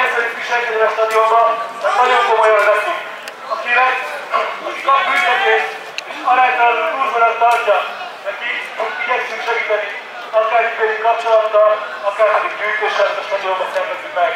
helyezkedik viselkedő a stadionban, mert nagyon komolyan veszik. Akinek, aki kap büntetést, aránytalanul túlzónak tartja, neki igyekszünk segíteni, akár ügyvédi kapcsolattal, akár pedig gyűjtéssel, ezt a stadionban szervezzük meg.